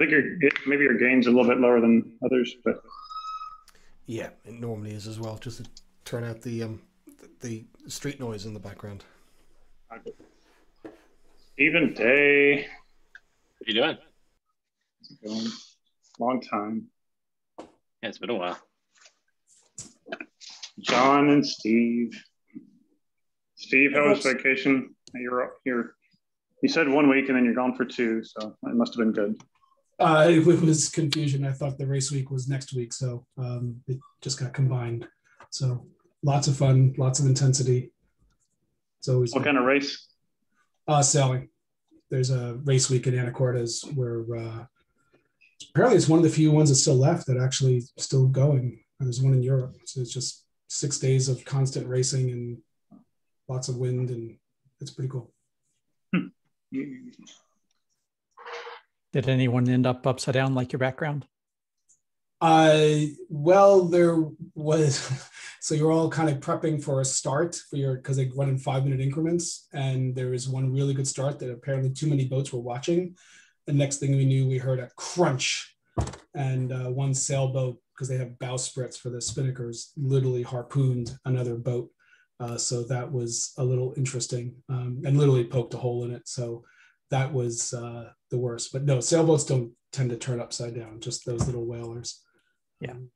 think your maybe your gain's a little bit lower than others, but yeah, it normally is as well. Just to turn out the um the street noise in the background. Even day. What are you doing? Going long time. Yeah, it's been a while. John and Steve. Steve, how was vacation? You're up here. You said one week and then you're gone for two, so it must have been good. Uh, it, it was confusion. I thought the race week was next week, so um, it just got combined. So lots of fun, lots of intensity. It's always what kind of race? Uh, sailing. There's a race week in Anacortes where uh, apparently it's one of the few ones that's still left that actually still going. There's one in Europe, so it's just six days of constant racing and lots of wind, and it's pretty cool. Hmm. Did anyone end up upside down like your background? Uh, well, there was, so you're all kind of prepping for a start for your, because they run in five minute increments. And there was one really good start that apparently too many boats were watching. The next thing we knew, we heard a crunch and uh, one sailboat, because they have bowsprits for the spinnakers, literally harpooned another boat. Uh, so that was a little interesting um, and literally poked a hole in it. So that was uh, the worst. But no, sailboats don't tend to turn upside down, just those little whalers. Yeah. Um,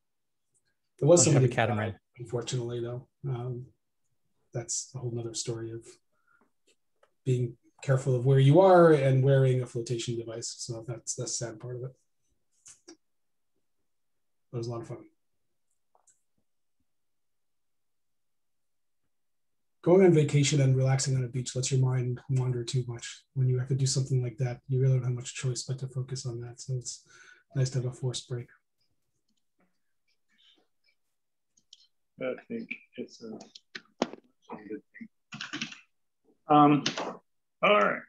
there was some catamaran. unfortunately, though. Um, that's a whole nother story of being careful of where you are and wearing a flotation device. So that's the sad part of it. But it was a lot of fun. Going on vacation and relaxing on a beach lets your mind wander too much. When you have to do something like that, you really don't have much choice but to focus on that. So it's nice to have a forced break. I think it's a, good thing. Um, all right.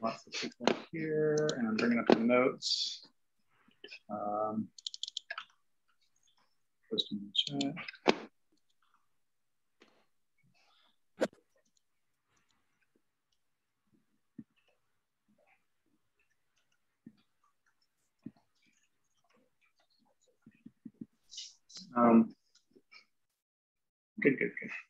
Lots of people here, and I'm bringing up the notes. Um, posting in the chat. Um, good, good, good.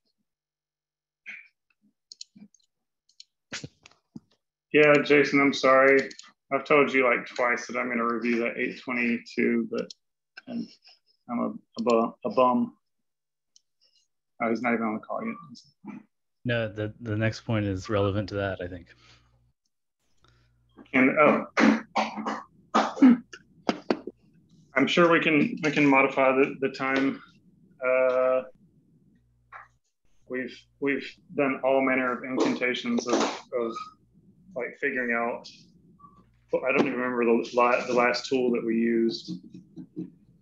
Yeah, Jason, I'm sorry. I've told you like twice that I'm going to review that 822, but I'm, I'm a, a, bum, a bum. Oh, he's not even on the call yet. No, the, the next point is relevant to that, I think. And oh, I'm sure we can we can modify the, the time. Uh, we've we've done all manner of incantations of, of like figuring out. I don't even remember the, the last tool that we used.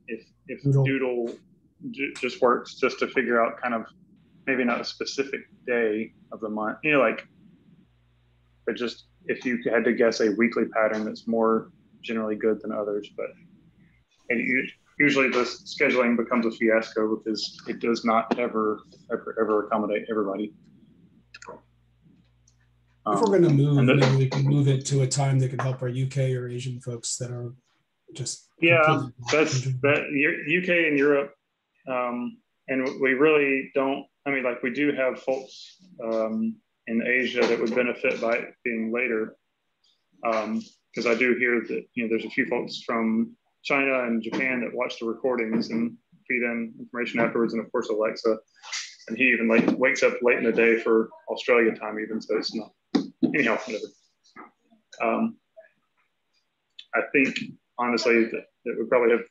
If if Doodle, Doodle just works just to figure out kind of maybe not a specific day of the month, you know, like, but just if you had to guess a weekly pattern that's more generally good than others, but and usually the scheduling becomes a fiasco because it does not ever, ever, ever accommodate everybody. If we're going to move, maybe we can move it to a time that can help our UK or Asian folks that are just yeah. That's that UK and Europe, um, and we really don't. I mean, like we do have folks um, in Asia that would benefit by it being later, because um, I do hear that you know there's a few folks from China and Japan that watch the recordings and feed in information afterwards, and of course Aleksa. And he even like wakes up late in the day for Australia time, even so it's not anyhow whatever. Um, I think honestly that, that we probably have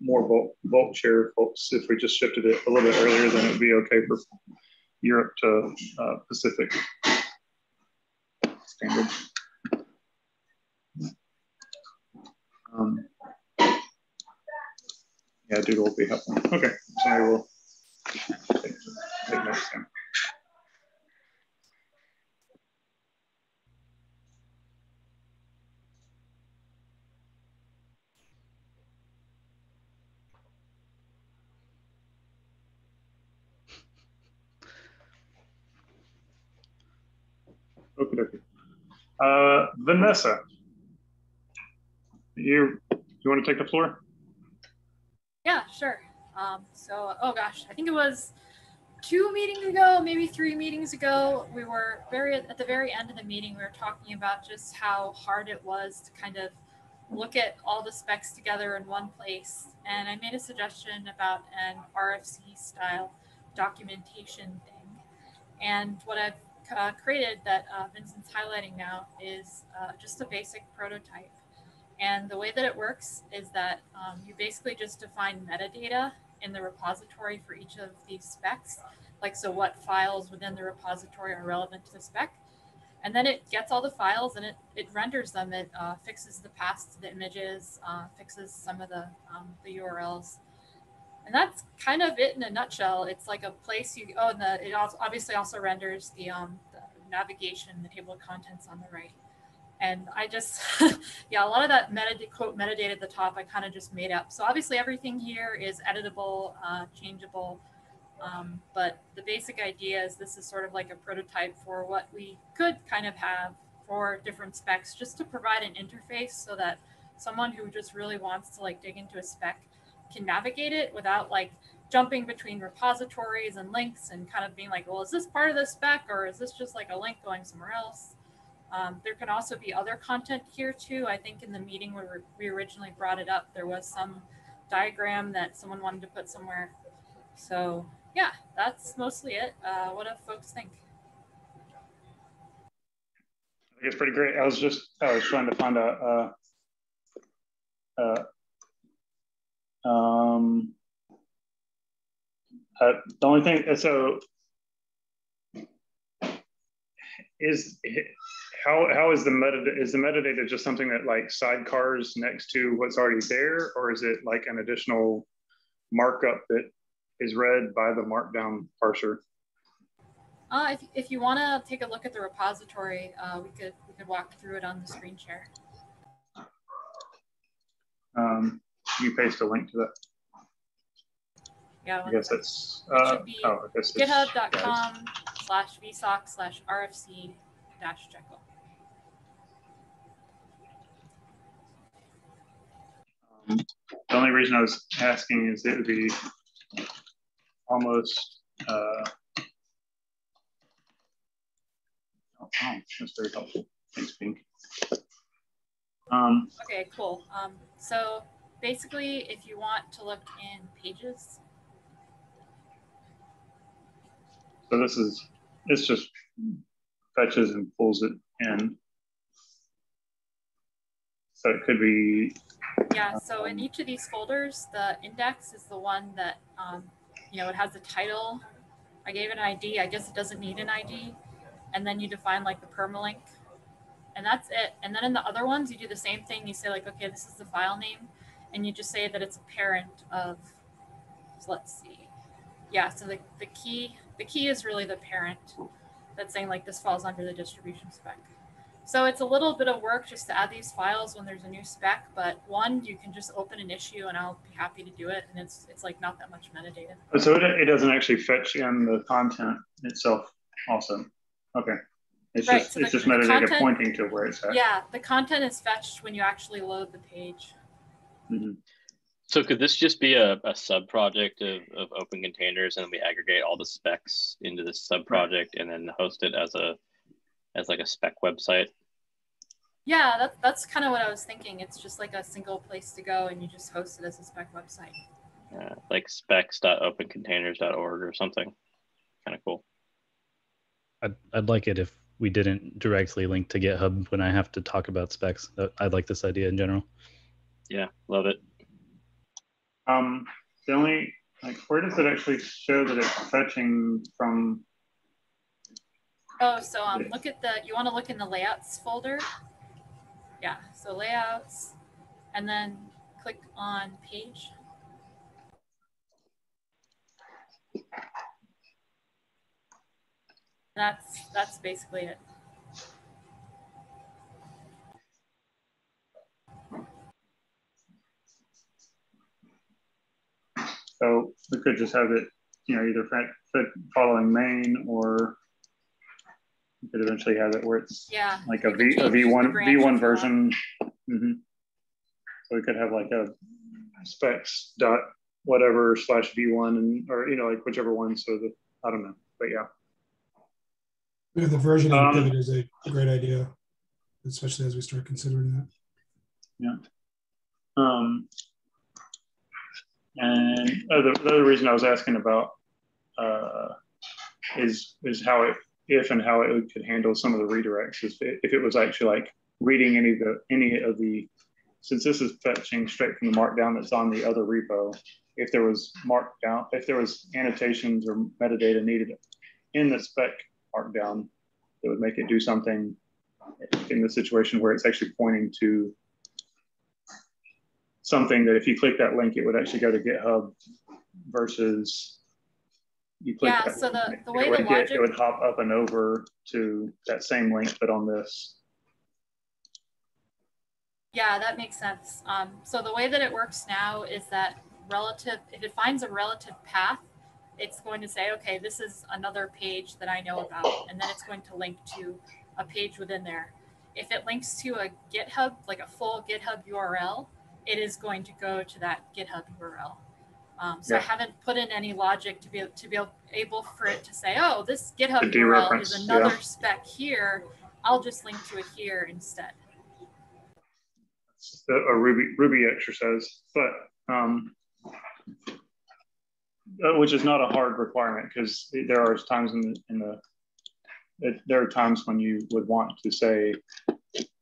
more bulk, bulk share folks if we just shifted it a little bit earlier, then it would be okay for Europe to uh, Pacific standard. Um, yeah, Doodle will be helpful. Okay, so I will take, take notes down. Okay, okay. Uh, Vanessa, you you want to take the floor? Yeah, sure. Um, so, oh gosh, I think it was two meetings ago, maybe three meetings ago. We were very at the very end of the meeting. We were talking about just how hard it was to kind of look at all the specs together in one place. And I made a suggestion about an RFC style documentation thing. And what I've uh, created that uh, Vincent's highlighting now is uh, just a basic prototype. And the way that it works is that um, you basically just define metadata in the repository for each of these specs. Like, so what files within the repository are relevant to the spec. And then it gets all the files and it, it renders them. It uh, fixes the paths to the images, uh, fixes some of the, um, the URLs. And that's kind of it in a nutshell. It's like a place you, oh, and the, it also obviously also renders the, um, the navigation, the table of contents on the right. And I just, yeah, a lot of that meta quote metadata at the top, I kind of just made up. So obviously everything here is editable, uh, changeable, um, but the basic idea is this is sort of like a prototype for what we could kind of have for different specs, just to provide an interface so that someone who just really wants to like dig into a spec can navigate it without like jumping between repositories and links and kind of being like, well, is this part of the spec or is this just like a link going somewhere else? Um, there can also be other content here too. I think in the meeting where we originally brought it up, there was some diagram that someone wanted to put somewhere. So yeah, that's mostly it. Uh, what do folks think? I think it's pretty great. I was just, I was trying to find a, a, a um, uh, the only thing, so is how how is the metadata is the metadata just something that like sidecars next to what's already there, or is it like an additional markup that is read by the markdown parser? Uh, if, if you want to take a look at the repository, uh, we could we could walk through it on the screen share. Um, you paste a link to that. Yeah, I guess that's uh, oh, I guess github.com slash vsoch slash rfc dash Jekyll. Um, the only reason I was asking is it would be almost. Uh, oh, that's very helpful. Thanks, Pink. Um, okay, cool. Um, so basically, if you want to look in pages. So this is, it's just fetches and pulls it in. So it could be. Yeah, so in each of these folders, the index is the one that, um, you know, it has the title. I gave it an ID. I guess it doesn't need an ID. And then you define like the permalink. And that's it. And then in the other ones, you do the same thing. You say like, okay, this is the file name. And you just say that it's a parent of, so let's see. Yeah, so the, the key, the key is really the parent that's saying like this falls under the distribution spec. So it's a little bit of work just to add these files when there's a new spec, but one, you can just open an issue and I'll be happy to do it. And it's it's like not that much metadata. Oh, so it, it doesn't actually fetch in the content itself also. Okay. It's right, just so it's the, just metadata content, pointing to where it's at. Yeah, the content is fetched when you actually load the page. Mm -hmm. So could this just be a, a sub project of, of open containers and we aggregate all the specs into this sub project and then host it as a as like a spec website? Yeah, that, that's kind of what I was thinking. It's just like a single place to go and you just host it as a spec website. Uh, like specs.opencontainers.org or something. Kind of cool. I'd, I'd like it if we didn't directly link to GitHub when I have to talk about specs. I'd like this idea in general. Yeah, love it. Um, the only like where does it actually show that it's fetching from? Oh, so um, look at the. You want to look in the layouts folder. Yeah. So layouts, and then click on page. That's that's basically it. So we could just have it, you know, either fit following main or we could eventually have it where it's Yeah. like a we can V a change V the one branch V if one you want. version. hmm So we could have like a specs dot whatever slash V one and or you know like whichever one. So the I don't know, but yeah. Yeah, the version of Um, pivot is a great idea, especially as we start considering that. Yeah. Um, and the, the other reason I was asking about uh, is is how it if and how it could handle some of the redirects if, if it was actually like reading any of the any of the since this is fetching straight from the markdown that's on the other repo if there was markdown if there was annotations or metadata needed in the spec markdown that would make it do something in the situation where it's actually pointing to something that if you click that link, it would actually go to GitHub versus you click Yeah, that so the- link, the it way would the get- it would hop up and over to that same link, but on this. Yeah, that makes sense. Um, so the way that it works now is that relative, if it finds a relative path, it's going to say, okay, this is another page that I know about, and then it's going to link to a page within there. If it links to a GitHub, like a full GitHub URL, it is going to go to that GitHub URL. Um, so I haven't put in any logic to be to be able- for it to say, oh, this GitHub URL is another yeah. spec here. I'll just link to it here instead. a, a Ruby Ruby exercise, but um, uh, which is not a hard requirement because there are times in the, in the it, there are times when you would want to say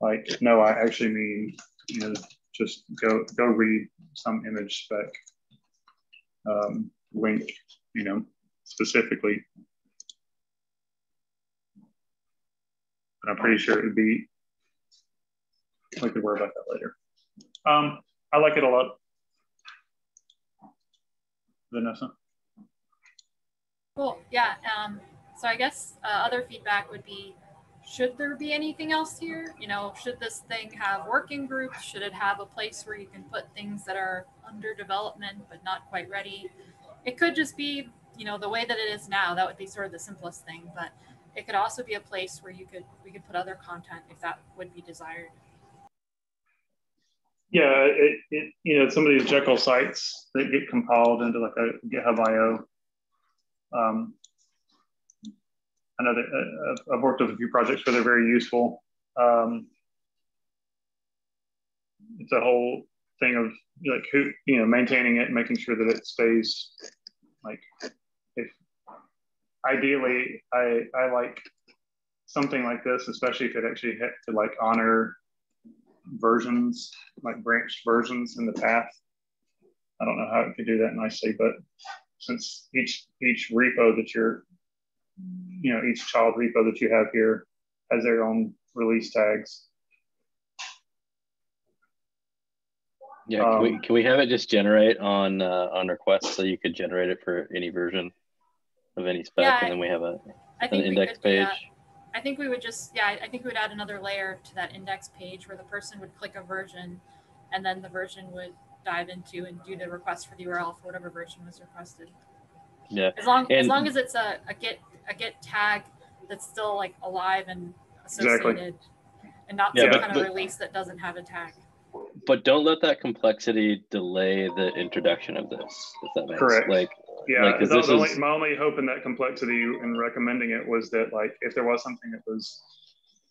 like no I actually mean you know just go go read some image spec um, link you know specifically but I'm pretty sure it would be we could worry about that later. Um, I like it a lot. Vanessa. Cool. Yeah. Um, so I guess uh, other feedback would be, should there be anything else here? You know, should this thing have working groups? Should it have a place where you can put things that are under development but not quite ready? It could just be, you know, the way that it is now. That would be sort of the simplest thing. But it could also be a place where you could we could put other content if that would be desired. Yeah, it, it you know some of these Jekyll sites that get compiled into like a GitHub IO. Um, I know that I've- I've worked with a few projects where they're very useful. Um, it's a whole thing of like who you know maintaining it, making sure that it stays like if ideally I I like something like this, especially if it actually had to like honor versions, like branched versions in the path. I don't know how it could do that nicely, but since each each repo that you're, you know, each child repo that you have here has their own release tags. Yeah, can, we, Um, can we have it just generate on uh, on request so you could generate it for any version of any spec, Yeah, and then we have a I an index page. that. I think we would just, yeah, I- I think we would add another layer to that index page where the person would click a version and then the version would dive into and do the request for the URL for whatever version was requested. Yeah, As long, as long as it's a, a get, a get tag that's still like alive and Exactly. associated and not Yeah, some but- kind but- of release that doesn't have a tag. but don't let that complexity delay the introduction of this. If that makes Correct. like Yeah, Like, 'cause the, this only, is- my only hope in that complexity in recommending it was that like if there was something that was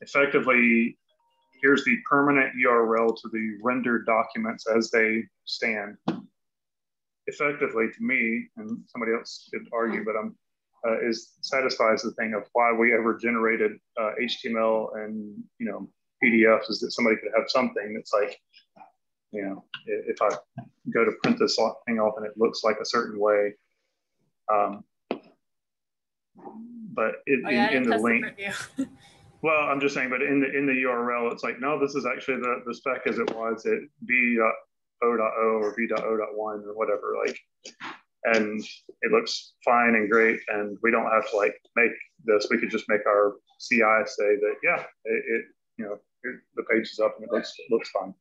effectively here's the permanent URL to the rendered documents as they stand. Effectively, to me, and somebody else could argue, but I'm uh, is satisfies the thing of why we ever generated uh, HTML and you know PDFs is that somebody could have something that's like, you know, if I go to print this thing off and it looks like a certain way, um, but it, Oh yeah, in, in the link, well, I'm just saying, but in the in the URL, it's like, no, this is actually the, the spec as it was at v.o.o or v.o.1 or whatever. Like, and it looks fine and great and we don't have to like make this. We could just make our ci say that yeah it, it you know it, the page is up and it looks looks fine.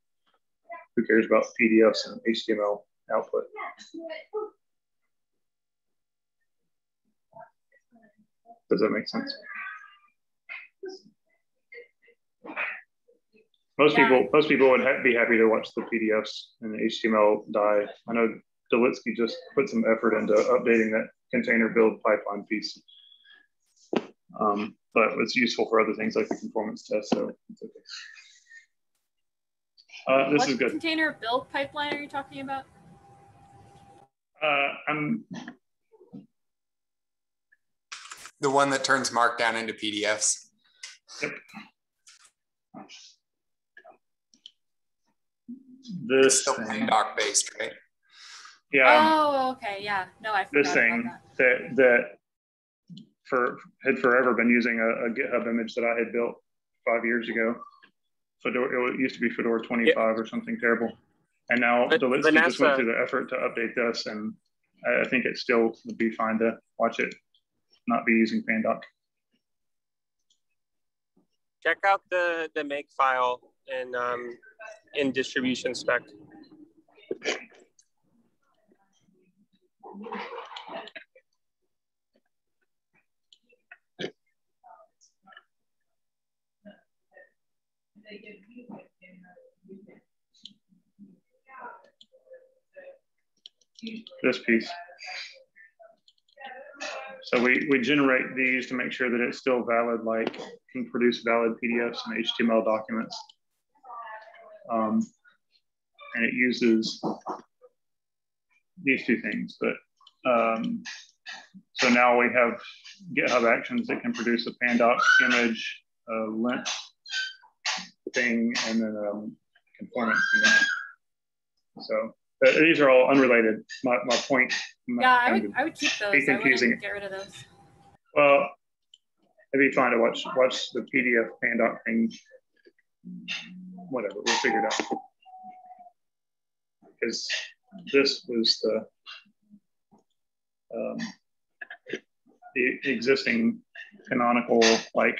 Who cares about pdfs and html output? Does that make sense? Most people most people would ha be happy to watch the pdfs and the html die. I know Dolitsky just put some effort into updating that container build pipeline piece. Um, but it's useful for other things like the conformance test, so it's okay. Uh, this what is good. What container build pipeline are you talking about? Uh, I'm The one that turns Markdown into PDFs. Yep. this Still thing, doc based, right? Yeah, oh, okay, yeah. No, I forgot this about thing that. that that for had forever been using a, a GitHub image that I had built five years ago. Fedora, it used to be Fedora 25 or something terrible, and now But Dolitsky just went through the effort to update this, and I, I think it still would be fine to watch it, not be using Pandoc. Check out the the make file in um, in distribution spec. This piece. So we, we generate these to make sure that it's still valid, like can produce valid PDFs and HTML documents. Um, and it uses these two things, but um, so now we have GitHub Actions that can produce a Pandoc image, a lint thing, and then conformance image. So these are all unrelated. My, my point. Yeah, I would I would keep those. be confusing. get rid of those. Well, it'd be fine to watch watch the PDF Pandoc thing. Whatever, we'll figure it out. Because this was the um, the existing canonical like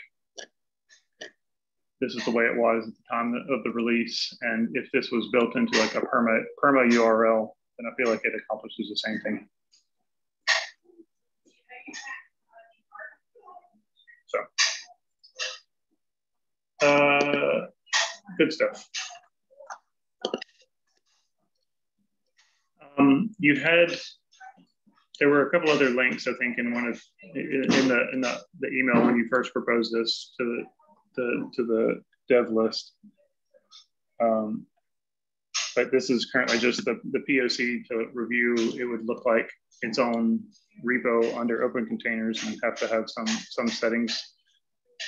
this is the way it was at the time of the release, and if this was built into like a perma perma URL, then I feel like it accomplishes the same thing. So uh, good stuff. Um, you had there were a couple other links, I think, in one of in the in the, the email when you first proposed this to the, to the dev list. Um, but this is currently just the, the POC to review. It would look like its own repo under open containers, and you have to have some some settings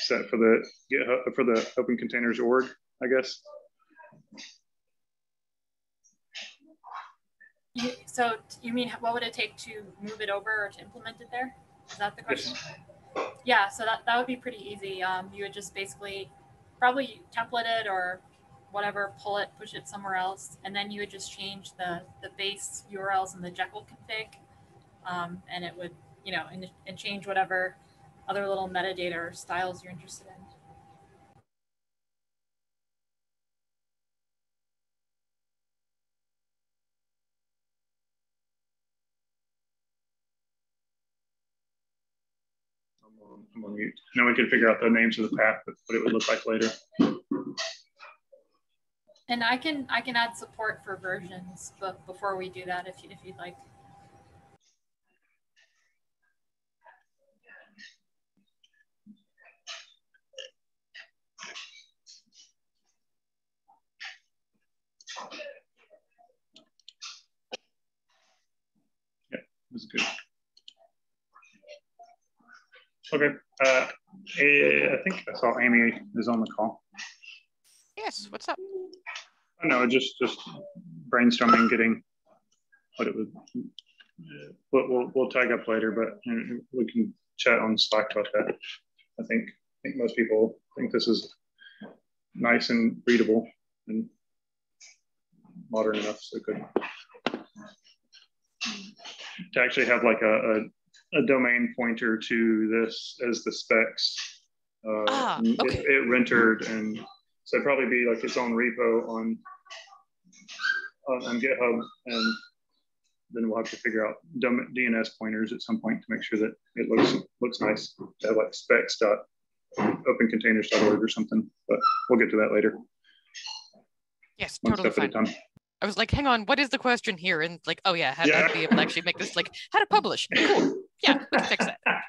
set for the GitHub for the Open Containers org, I guess. You, so you mean what would it take to move it over or to implement it there? Is that the question? Yeah, so that, that would be pretty easy. Um, you would just basically probably template it or whatever, pull it, push it somewhere else, and then you would just change the, the base URLs in the Jekyll config. Um, and it would, you know, and, and change whatever other little metadata or styles you're interested in. I'm on, mute. And then we could figure out the names of the path, but what it would look like later. And I can I can add support for versions, but before we do that, if you, if you'd like. It was good. Okay. Uh, eh, I think I saw Amy is on the call. Yes, what's up? Know, just just brainstorming, getting what it would. uh, We'll, we'll, we'll tag up later, but uh, we can chat on Slack about that. I think I think most people think this is nice and readable and modern enough, so good. To actually have like a, a, domain pointer to this as the specs. Uh, Ah, okay. it, it rendered and so it'd probably be like its own repo on on, on GitHub, and then we'll have to figure out dom- DNS pointers at some point to make sure that it looks looks nice. To have like specs dot opencontainers.org or something, but we'll get to that later. Yes, one totally step at a fine. time. I was like, hang on, what is the question here? And like, oh yeah, how how Yeah. to be able to actually make this like how to publish. Cool. Yeah, we can fix that.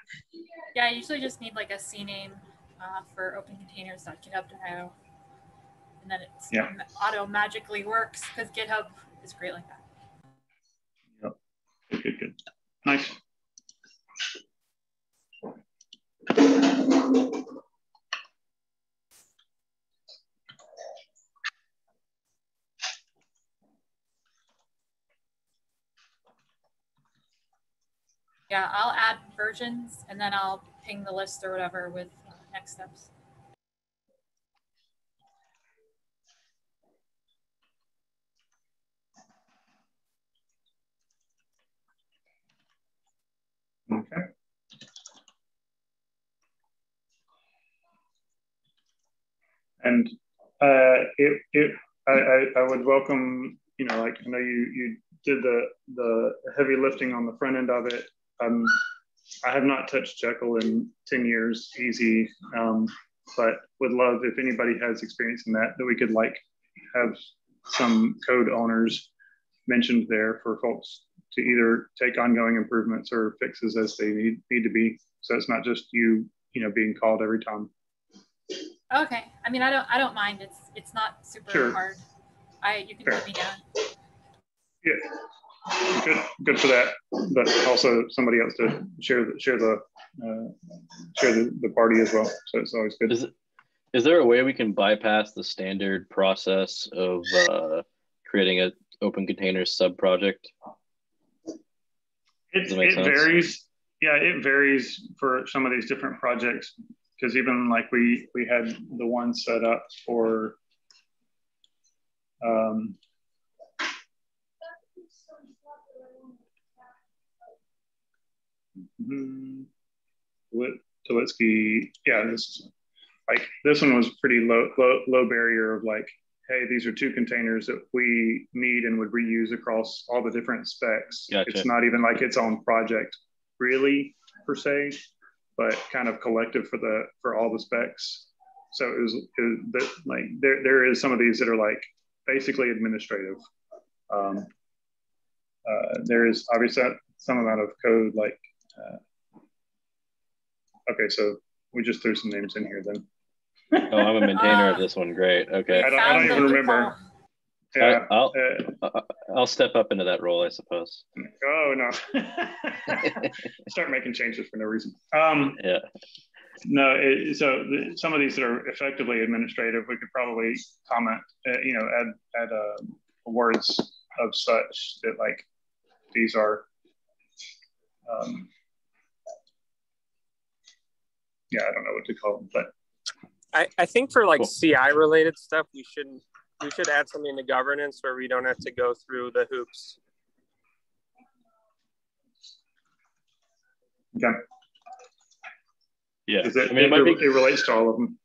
Yeah, I usually just need like a C name uh, for opencontainers.github.io. And then it's Yeah. auto magically works because GitHub is great like that. Good, good, good. Nice. Yeah, I'll add versions and then I'll ping the list or whatever with uh, next steps. Okay. And uh, it, it, I, I, I would welcome, you know, like I know you, you did the, the heavy lifting on the front end of it. Um, I have not touched Jekyll in 10 years, easy. Um, but would love if anybody has experience in that, that we could like have some code owners mentioned there for folks to either take ongoing improvements or fixes as they need, need to be. So it's not just you, you know, being called every time. Okay. I mean, I don't, I don't mind. It's, it's not super Sure. hard. I, you can Fair. put me down. Yeah, good, good for that. But also somebody else to share the share the uh, share the, the party as well. So it's always good. Is it, is there a way we can bypass the standard process of uh, creating an open container sub project? It, Does that make it sense? varies. Yeah, it varies for some of these different projects because even like we we had the one set up for um, Tuli- Yeah, this like this one was pretty low, low low barrier of like hey, these are two containers that we need and would reuse across all the different specs. Gotcha. It's not even like its own project, really, per se, but kind of collective for the for all the specs. So it was, it was that like there there is some of these that are like basically administrative. Um, uh, there is obviously some amount of code like. Uh, okay, so we just threw some names in here then. Oh, I'm a maintainer Uh, of this one. Great. Okay. I don't, I don't even remember. Yeah. I, will uh, I'll step up into that role, I suppose. oh no! Start making changes for no reason. Um, Yeah. no, it, so the, some of these that are effectively administrative, we could probably comment. Uh, you know, add add uh, words of such that like these are. Um, yeah, I don't know what to call them, but I, I think for like Cool. CI related stuff, we shouldn't we should add something to governance where we don't have to go through the hoops. okay. Yeah, It, I mean, it it, might be it relates to all of them.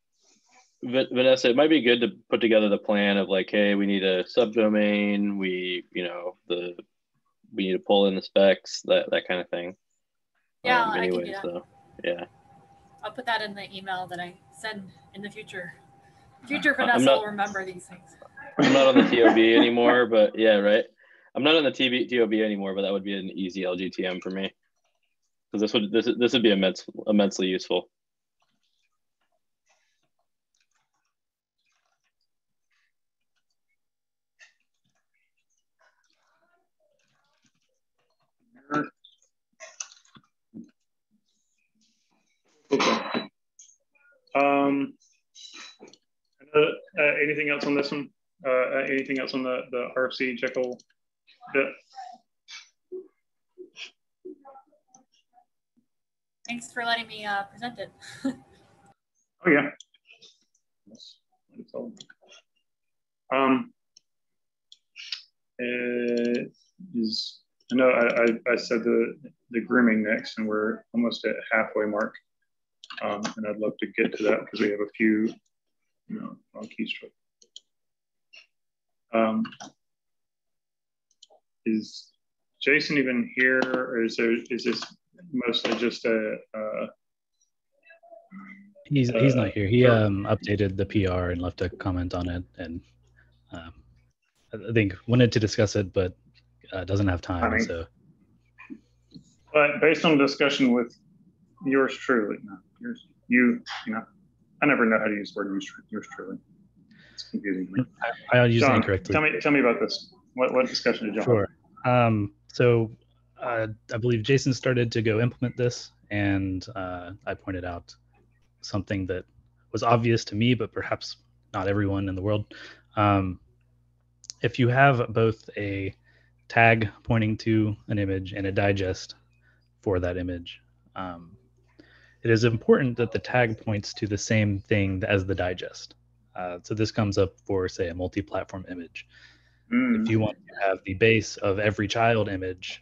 Vanessa, it might be good to put together the plan of like, hey, we need a subdomain. We, you know, the we need to pull in the specs, that that kind of thing. Yeah, Um, I can do anyways, that. so yeah. I'll put that in the email that I send in the future. Future Vanessa not- will remember these things. I'm not on the TOB anymore, but yeah, right. I'm not on the TB, TOB anymore, but that would be an easy LGTM for me. Because this would this this would be immense, immensely useful. Okay. Um, uh, uh, anything else on this one? Uh, uh, anything else on the, the RFC Jekyll bit? Thanks for letting me uh, present it. Oh, yeah. That's- that's all. Um, uh, is, I know I, I, I said the, the grooming next and we're almost at halfway mark. Um, and I'd love to get to that because we have a few, you know, on keystroke. Um, is Jason even here or is there, is this mostly just a, uh, He's he's Uh, not here. He sure. um updated the PR and left a comment on it, and um, I think wanted to discuss it, but uh, doesn't have time. I mean- so But based on discussion with yours truly, no, yours, you, you know, I never know how to use the word yours, truly. It's confusing to me. I, I'll use it John, incorrectly. Tell me, tell me about this. What, what discussion did you have? Sure. Um, so uh, I believe Jason started to go implement this, and uh, I pointed out something that was obvious to me, but perhaps not everyone in the world. Um, if you have both a tag pointing to an image and a digest for that image, um, it is important that the tag points to the same thing as the digest. Uh, so this comes up for, say, a multi-platform image Mm, if you want to have the base of every child image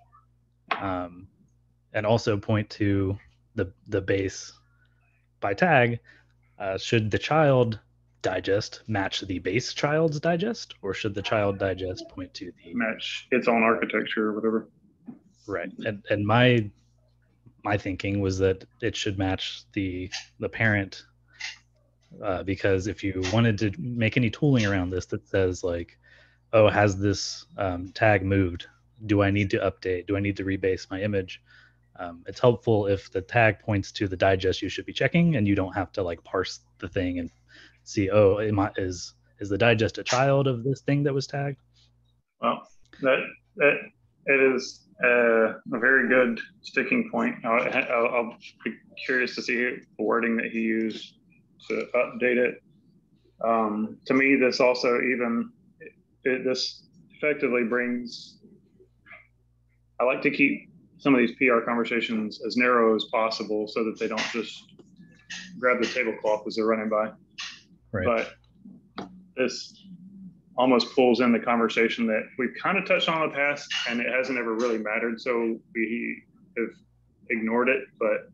um, and also point to the the base by tag uh, should the child digest match the base child's digest or should the child digest point to the match its own architecture or whatever. right and and my my thinking was that it should match the the parent uh, because if you wanted to make any tooling around this that says like oh has this um, tag moved? Do i need to update? Do i need to rebase my image? Um, it's helpful if the tag points to the digest you should be checking and you don't have to like parse the thing and see oh I, is is the digest a child of this thing that was tagged? Well, that, that, it is uh, a very good sticking point. I'll, I'll, I'll be curious to see the wording that he used to update it. Um, to me, this also even, it, this effectively brings, I like to keep some of these PR conversations as narrow as possible so that they don't just grab the tablecloth as they're running by. right But this almost pulls in the conversation that we've kind of touched on in the past and it hasn't ever really mattered. So we have ignored it, but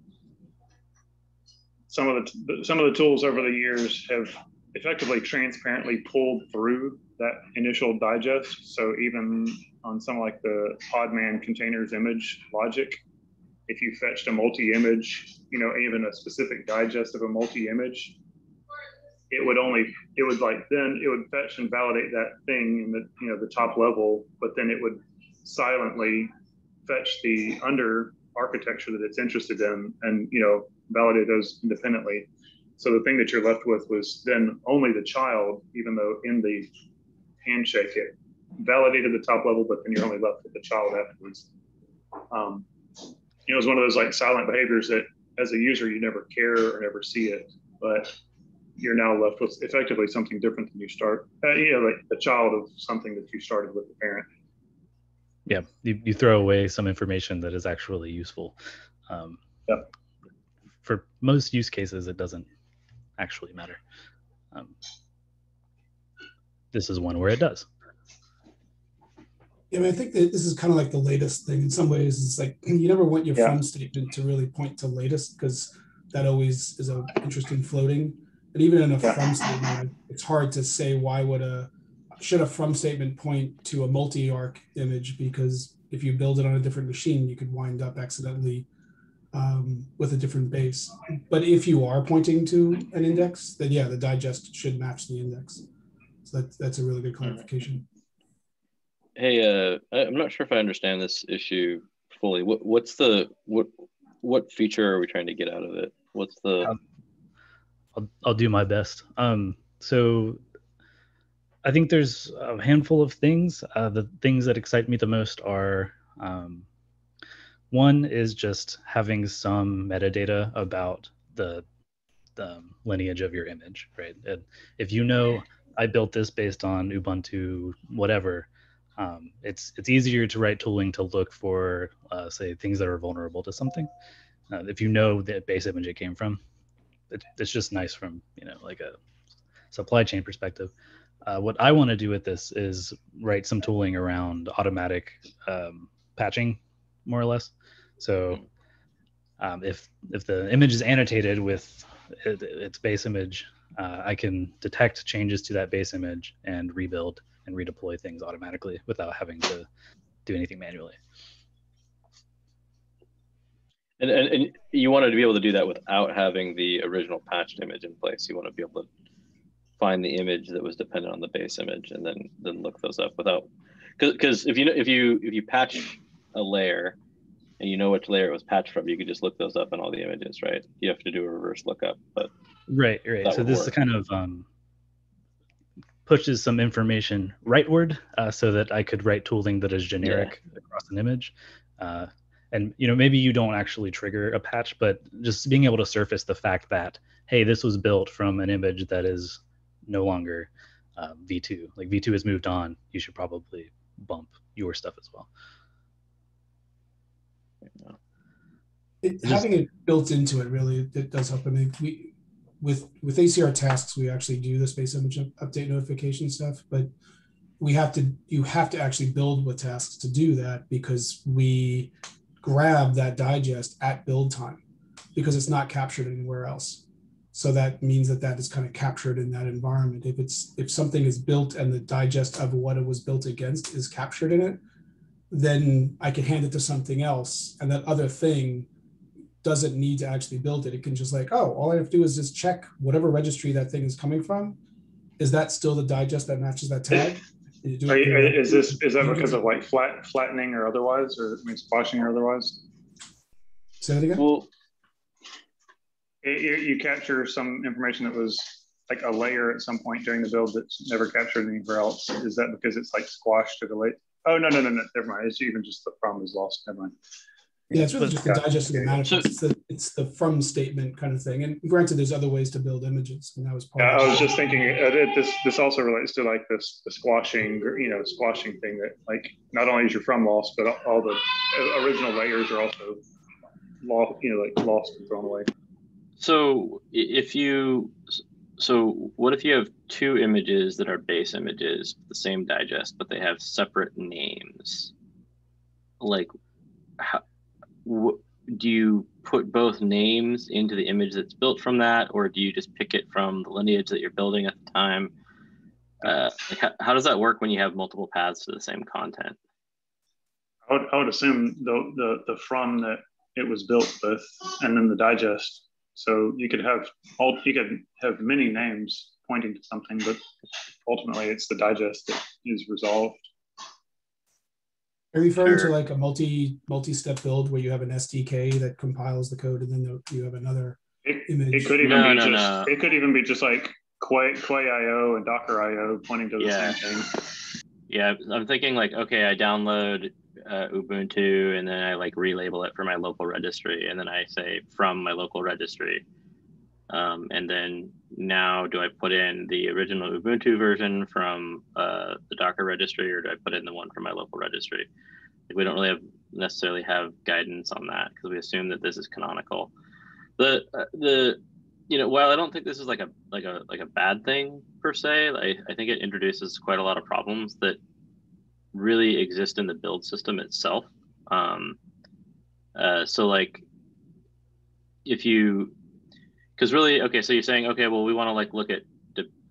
some of the some of the tools over the years have effectively transparently pulled through that initial digest. So even on some like the Podman containers image logic, if you fetched a multi-image, you know, even a specific digest of a multi-image, it would only it would like then it would fetch and validate that thing in the you know the top level, but then it would silently fetch the under architecture that it's interested in and you know validate those independently. So the thing that you're left with was then only the child, even though in the handshake it validated the top level, but then you're only left with the child afterwards. Um, you know, it was one of those like silent behaviors that as a user you never care or never see it, but you're now left with effectively something different than you start. Uh, you know, like the child of something that you started with the parent. yeah you, you throw away some information that is actually useful um, Yep. for most use cases it doesn't actually matter um, this is one where it does Yeah, I, mean, I think that this is kind of like the latest thing. In some ways, it's like you never want your Yeah. from statement to really point to latest because that always is a interesting floating. And even in a Yeah. from statement, it's hard to say why would a should a from statement point to a multi-arch image because if you build it on a different machine, you could wind up accidentally um, with a different base. But if you are pointing to an index, then yeah, the digest should match the index. So that, that's a really good clarification. Hey, uh, I- I'm not sure if I understand this issue fully. What, what's the what what feature are we trying to get out of it? What's the Um, I'll, I'll do my best. Um, so I think there's a handful of things. Uh, the things that excite me the most are um, one is just having some metadata about the, the lineage of your image, right? And if you know I built this based on Ubuntu, whatever, um, it's it's easier to write tooling to look for, uh, say, things that are vulnerable to something. Uh, if you know the base image it came from, it, it's just nice from you know like a supply chain perspective. Uh, what I want to do with this is write some tooling around automatic um, patching, more or less. So um, if if the image is annotated with it, its base image, uh, I can detect changes to that base image and rebuild and redeploy things automatically without having to do anything manually. And, and and you wanted to be able to do that without having the original patched image in place. You want to be able to find the image that was dependent on the base image and then then look those up without because if you if you if you patch a layer and you know which layer it was patched from, you could just look those up in all the images, right? You have to do a reverse lookup, but right, right. So this work. is kind of um, pushes some information rightward, uh, so that I could write tooling that is generic yeah. across an image. Uh, and you know, maybe you don't actually trigger a patch, but just being able to surface the fact that hey, this was built from an image that is no longer uh, v2. Like v2 has moved on. You should probably bump your stuff as well. It, having it built into it really it does help. I mean, we with with ACR tasks we actually do the base image update notification stuff, but we have to you have to actually build with tasks to do that because we grab that digest at build time because it's not captured anywhere else. So that means that that is kind of captured in that environment. If it's if something is built and the digest of what it was built against is captured in it, then I can hand it to something else, and that other thing doesn't need to actually build it. It can just like, oh, all I have to do is just check whatever registry that thing is coming from. Is that still the digest that matches that tag? You, is this is that because of like flat flattening or otherwise, or I mean squashing or otherwise? Say that again. Well, it, you capture some information that was like a layer at some point during the build that's never captured anywhere else. Is that because it's like squashed or delayed? Oh no no no no never mind. It's even just the problem is lost. Never mind. Yeah, it's really just the digest of the manifest. It's the, it's the from statement kind of thing. And granted, there's other ways to build images, and that was part. Yeah, I was just thinking uh, this. This also relates to like this the squashing, you know, squashing thing that like not only is your from lost, but all the original layers are also lost. You know, like lost and thrown away. So if you so what if you have two images that are base images, the same digest, but they have separate names? Like, how, do you put both names into the image that's built from that, or do you just pick it from the lineage that you're building at the time? Uh, how, how, does that work when you have multiple paths to the same content? I would, I would assume the, the, the from that it was built with, and then the digest. So you could have all you could have many names pointing to something, but ultimately it's the digest that is resolved. Are you referring sure. to like a multi multi-step build where you have an SDK that compiles the code and then you have another it, image? It could even no, be no, just no. it could even be just like Quay, Quay IO and Docker IO pointing to the yeah. same thing. Yeah, I'm thinking like, okay, I download uh, Ubuntu and then I like relabel it for my local registry, and then I say from my local registry. Um, and then now, do I put in the original Ubuntu version from uh, the Docker registry, or do I put in the one from my local registry? Like, we don't really have necessarily have guidance on that because we assume that this is canonical. The uh, the you know while I don't think this is like a like a like a bad thing per se, I, I think it introduces quite a lot of problems that really exist in the build system itself. Um, uh, so like if you because really okay so you're saying okay well we want to like look at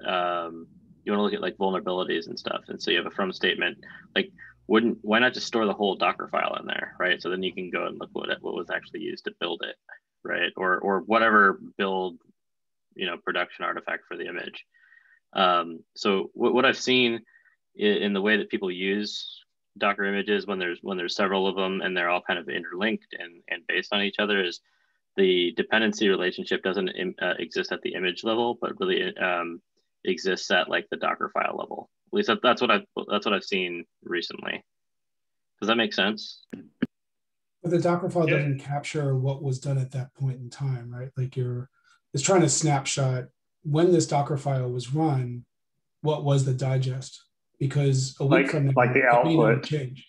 um, you want to look at like vulnerabilities and stuff and so you have a from statement like wouldn't why not just store the whole docker file in there right? So then you can go and look what it, what was actually used to build it right? Or or whatever build you know production artifact for the image. Um, so what, what i've seen in, in the way that people use docker images when there's when there's several of them and they're all kind of interlinked and and based on each other is the dependency relationship doesn't uh, exist at the image level, but really um, exists at like the Docker file level. At least that, that's what I've that's what I've seen recently. Does that make sense? But the Docker file yeah. doesn't capture what was done at that point in time, right? Like you're it's trying to snapshot when this Docker file was run, what was the digest? Because a week like, from now, like the output changed.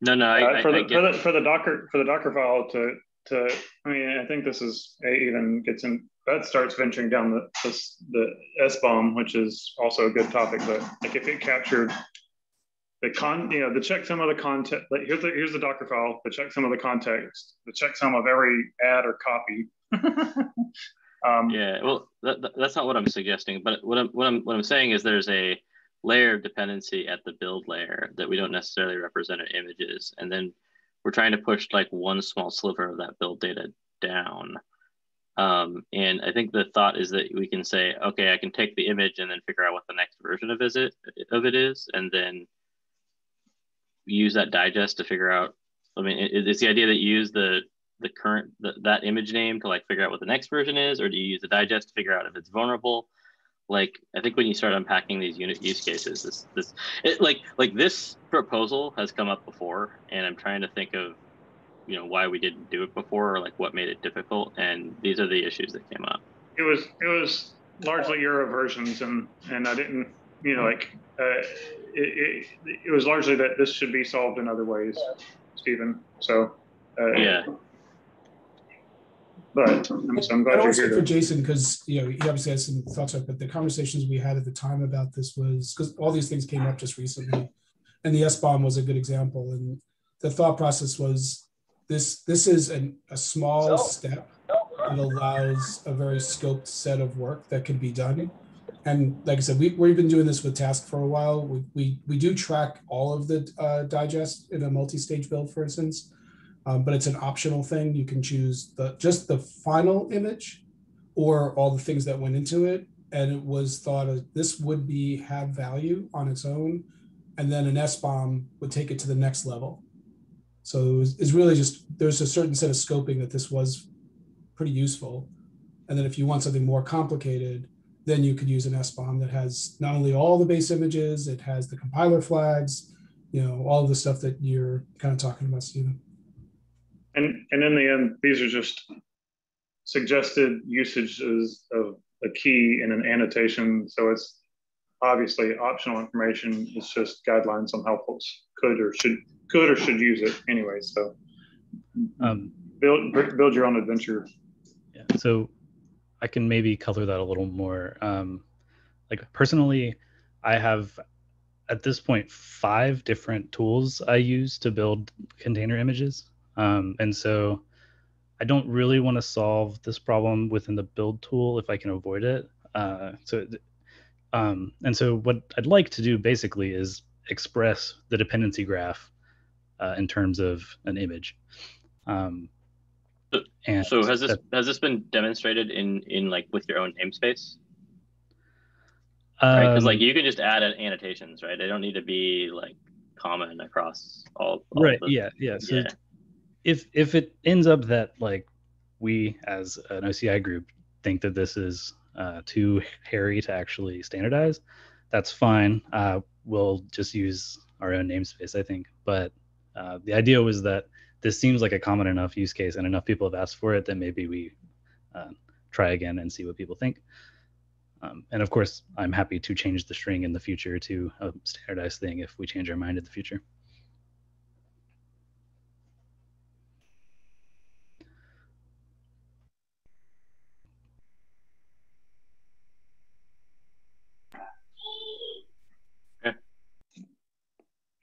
No, no, I, uh, for, I, the, I for, the, for the Docker for the Docker file to to i mean i think this is even gets in that starts venturing down the the SBOM which is also a good topic but like if it captured the con you know the checksum of the content like here's the here's the docker file the checksum of the context the checksum of every add or copy. Um, yeah well that, that's not what i'm suggesting but what I'm, what I'm what i'm saying is there's a layer of dependency at the build layer that we don't necessarily represent in images and then we're trying to push like one small sliver of that build data down. Um, and I think the thought is that we can say, okay, I can take the image and then figure out what the next version of it of it is, and then use that digest to figure out. I mean, it, it's the idea that you use the the current the, that image name to like figure out what the next version is, or do you use the digest to figure out if it's vulnerable? Like, I think when you start unpacking these unit use cases, this this it, like like this proposal has come up before, and I'm trying to think of you know why we didn't do it before or like what made it difficult and these are the issues that came up. It was it was largely euro versions and and i didn't you know like uh, it, it, it was largely that this should be solved in other ways stephen so uh, yeah but I'm, so I'm glad I you're speak here for Jason because you know he obviously has some thoughts on it, but the conversations we had at the time about this was because all these things came up just recently, and the SBOM was a good example. And the thought process was this this is an, a small step that allows a very scoped set of work that can be done. And like I said, we, we've been doing this with Task for a while. We, we, we do track all of the uh, digest in a multi-stage build, for instance, um, but it's an optional thing. You can choose the just the final image or all the things that went into it. And it was thought of this would be have value on its own. And then an SBOM would take it to the next level. So it was, it's really just there's a certain set of scoping that this was pretty useful. And then if you want something more complicated, then you could use an SBOM that has not only all the base images, it has the compiler flags, you know, all the stuff that you're kind of talking about, Stephen. And and in the end these are just suggested usages of a key in an annotation. So it's obviously optional information. It's just guidelines on how folks could or should could or should use it anyway. So Um, build build your own adventure. Yeah, so I can maybe color that a little more. Um, like personally, I have at this point five different tools I use to build container images, um, and so I don't really want to solve this problem within the build tool if I can avoid it. Uh, so, um, and so what I'd like to do basically is express the dependency graph uh, in terms of an image. Um, and so has this that- has this been demonstrated in in like with your own namespace right because like um, you can just add annotations right they don't need to be like common across all, all right the- yeah yeah so yeah. If if it ends up that like we as an oci group think that this is uh, too hairy to actually standardize that's fine. Uh, we'll just use our own namespace i think. But uh, the idea was that this seems like a common enough use case and enough people have asked for it that maybe we uh, try again and see what people think. Um, and of course i'm happy to change the string in the future to a standardized thing if we change our mind in the future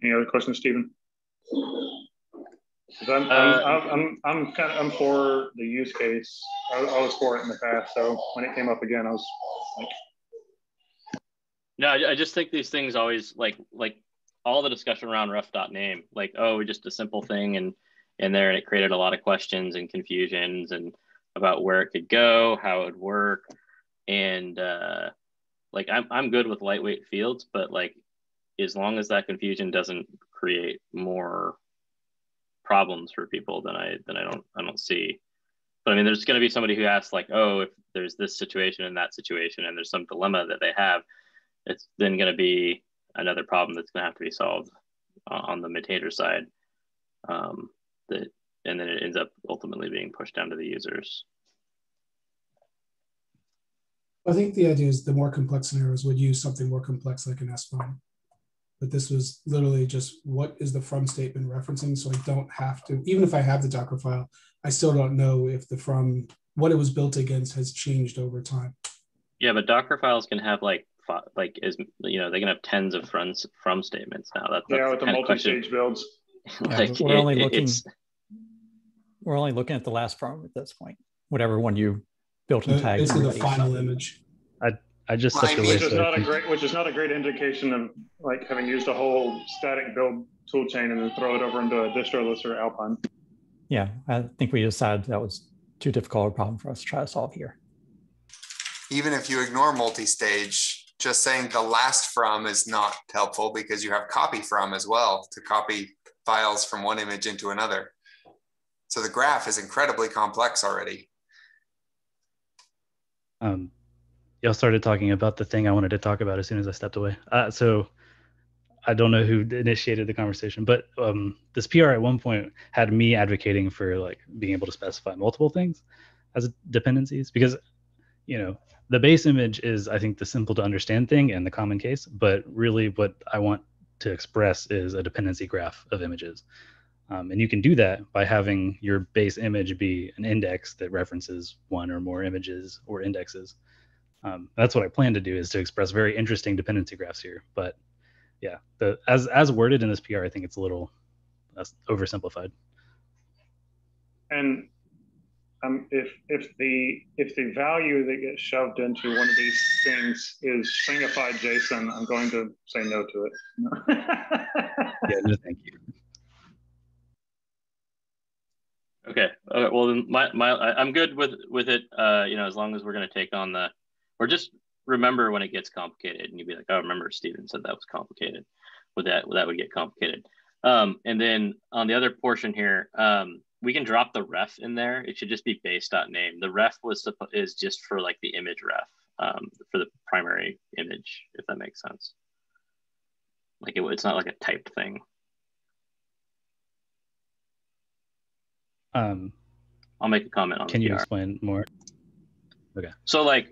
any other questions stephen I'm, Uh, I'm, I'm, I'm, I'm kind of, I'm for the use case. I, I was for it in the past. So when it came up again, I was like, no I, I just think these things always like like all the discussion around ref.name like oh just a simple thing and in there and it created a lot of questions and confusions and about where it could go how it would work and uh like i'm, I'm good with lightweight fields but like as long as that confusion doesn't create more problems for people then i then i don't i don't see but i mean there's going to be somebody who asks like oh if there's this situation and that situation and there's some dilemma that they have it's then going to be another problem that's going to have to be solved uh, on the maintainer side um, that and then it ends up ultimately being pushed down to the users I think the idea is the more complex scenarios would use something more complex like an SBOM. But this was literally just what is the from statement referencing? So I don't have to, even if I have the Docker file, I still don't know if the from what it was built against has changed over time. yeah but docker files can have like like is you know they can have tens of from from statements now that, that's yeah, with the kind multi-stage builds. Yeah, like we're only looking- it's We're only looking at the last from at this point, whatever one you built and Uh, tagged. Basically the final image. I just stepped Ryan, away. which is not a great which is not a great indication of like having used a whole static build toolchain and then throw it over into a distroless or alpine Yeah, I think we decided that was too difficult a problem for us to try to solve here. Even if you ignore multi-stage, just saying the last from is not helpful because you have copy from as well to copy files from one image into another. So the graph is incredibly complex already. Um, y'all started talking about the thing I wanted to talk about as soon as I stepped away. Uh, so I don't know who initiated the conversation, but um, this PR at one point had me advocating for like being able to specify multiple things as dependencies because you know the base image is I think the simple to understand thing and the common case, but really what I want to express is a dependency graph of images. Um, and you can do that by having your base image be an index that references one or more images or indexes. Um, that's what I plan to do is to express very interesting dependency graphs here. But yeah, the as as worded in this PR, I think it's a little uh, oversimplified. And um, if if the if the value that gets shoved into one of these things is stringified JSON, I'm going to say no to it. yeah, no, thank you. Okay. Uh, well, then my, my I'm good with with it. Uh, you know, as long as we're going to take on the, or just remember when it gets complicated, and you'd be like, oh, remember steven said that was complicated. With that, that would get complicated. Um, and then on the other portion here, um, we can drop the ref in there. It should just be base.name. The ref was is just for like the image ref um, for the primary image, if that makes sense. Like it, it's not like a typed thing. Um, I'll make a comment on. Can you explain more? Okay. So like,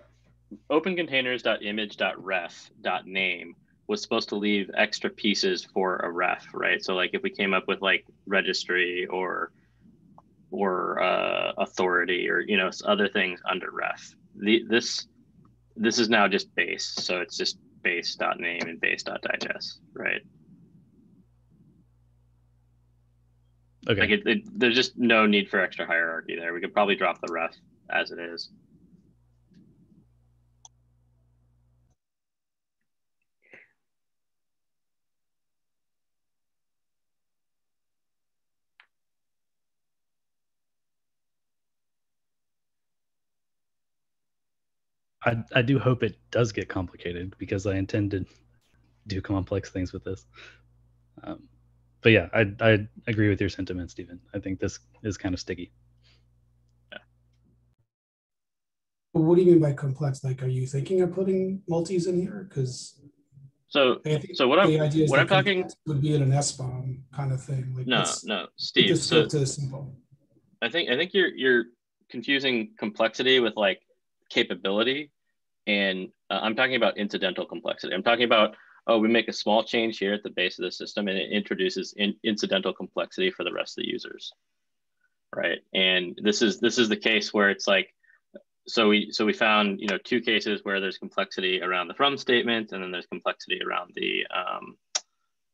opencontainers.image.ref.name was supposed to leave extra pieces for a ref, right? So like, if we came up with like registry or or uh, authority or you know other things under ref, the this this is now just base, so it's just base.name and base.digest, right? Okay. Like it, it, there's just no need for extra hierarchy there. We could probably drop the ref as it is. I, I do hope it does get complicated because I intend to do complex things with this. Um, but yeah, I I agree with your sentiment, Stephen. I think this is kind of sticky. Yeah. What do you mean by complex? Like, are you thinking of putting multis in here? Because so so what I'm what I'm talking would be in an SBOM kind of thing. Like no no Steve. So to simple. I think I think you're you're confusing complexity with like capability, and uh, I'm talking about incidental complexity. I'm talking about oh, we make a small change here at the base of the system and it introduces in, incidental complexity for the rest of the users, right? And this is this is the case where it's like, so we so we found you know two cases where there's complexity around the from statement and then there's complexity around the um,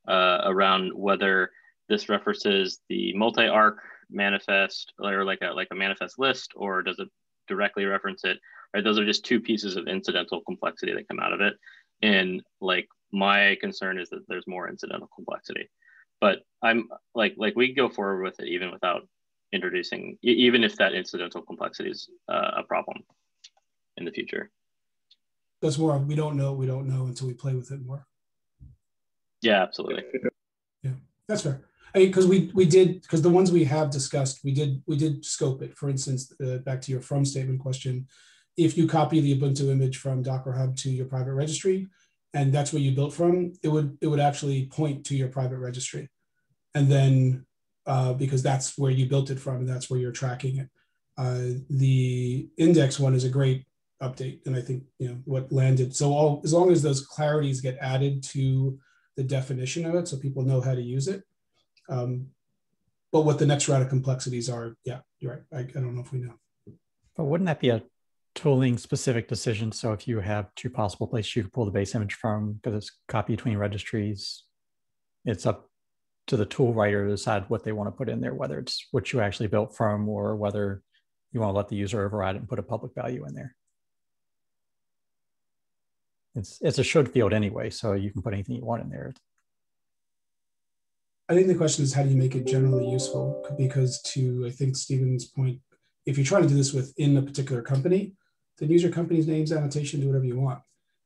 uh, around whether this references the multi-arch manifest or like a like a manifest list or does it directly reference it right? Those are just two pieces of incidental complexity that come out of it. And like my concern is that there's more incidental complexity. But i'm like like we go forward with it even without introducing even if that incidental complexity is uh, a problem in the future. That's more we don't know we don't know until we play with it more. Yeah absolutely. Yeah that's fair. Because we we did because the ones we have discussed we did we did scope it. For instance uh, back to your from statement question if you copy the ubuntu image from docker hub to your private registry and that's where you built from, it would it would actually point to your private registry, and then uh, because that's where you built it from, and that's where you're tracking it. Uh, the index one is a great update, and I think you know what landed. So all as long as those clarities get added to the definition of it, so people know how to use it. Um, but what the next round of complexities are, yeah, you're right. I, I don't know if we know. But wouldn't that be a tooling specific decisions. So if you have two possible places you could pull the base image from because it's copy between registries, it's up to the tool writer to decide what they want to put in there, whether it's what you actually built from or whether you want to let the user override it and put a public value in there. It's it's a should field anyway, so you can put anything you want in there. I think the question is how do you make it generally useful? Because to I think Stephen's point, If you're trying to do this within a particular company, then use your company's names annotation, do whatever you want.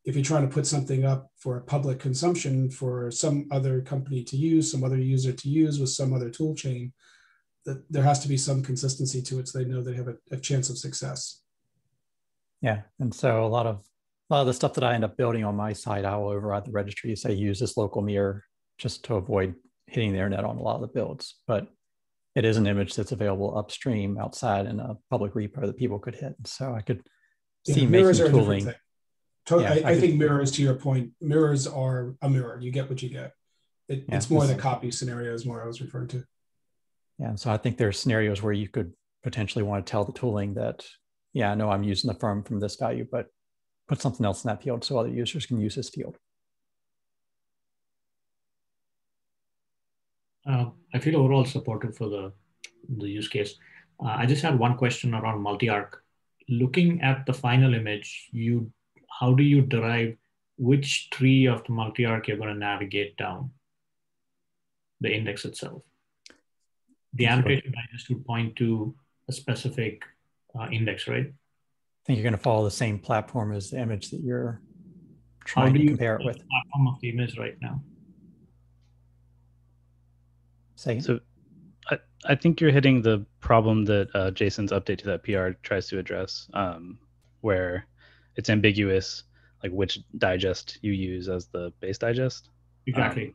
If you're trying to put something up for public consumption for some other company to use, some other user to use with some other tool chain, that there has to be some consistency to it so they know they have a, a chance of success. Yeah, and so a lot of a lot of the stuff that I end up building on my side, I'll override the registry, say use this local mirror just to avoid hitting the internet on a lot of the builds. But it is an image that's available upstream outside in a public repo that people could hit. So I could see Yeah, mirrors are a different tooling. thing. To- Yeah, I, I I could- think mirrors, to your point, mirrors are a mirror. You get what you get. It, Yeah, it's more the copy scenario is more I was referring to. Yeah, so I think there are scenarios where you could potentially want to tell the tooling that, yeah, I know I'm using the firm from this value, but put something else in that field so other users can use this field. Uh, I feel overall supportive for the, the use case. Uh, I just had one question around multi-arch. Looking at the final image, you how do you derive which tree of the multi-arch you're going to navigate down? The index itself. The That's right. annotation digest would point to a specific uh, index, right? I think you're going to follow the same platform as the image that you're How trying do to compare it the with. platform of the image right now? Say? So I, I think you're hitting the problem that uh, Jason's update to that PR tries to address, um, where it's ambiguous, like which digest you use as the base digest. Exactly. Um,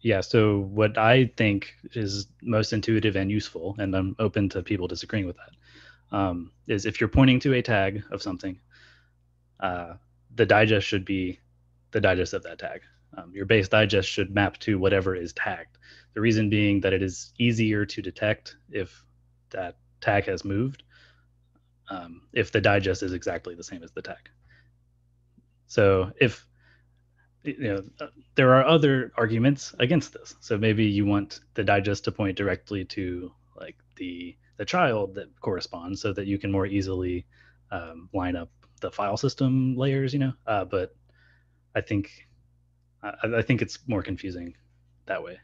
yeah, so what I think is most intuitive and useful, and I'm open to people disagreeing with that, um, is if you're pointing to a tag of something, uh, the digest should be the digest of that tag. Um, your base digest should map to whatever is tagged. The reason being that it is easier to detect if that tag has moved, um, if the digest is exactly the same as the tag. So if you know uh, there are other arguments against this so maybe you want the digest to point directly to like the the child that corresponds so that you can more easily um, line up the file system layers you know uh, but i think I, I think it's more confusing that way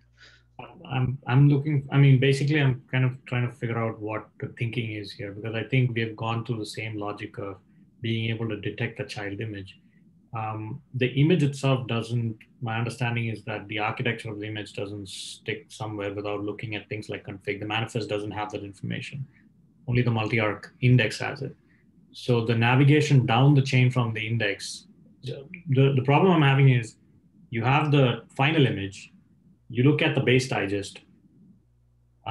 I'm I'm looking. I mean, basically, I'm kind of trying to figure out what the thinking is here because I think we have gone through the same logic of being able to detect the child image. Um, the image itself doesn't. My understanding is that the architecture of the image doesn't stick somewhere without looking at things like config. The manifest doesn't have that information. Only the multi-arch index has it. So the navigation down the chain from the index, the, the problem I'm having is you have the final image you look at the base digest,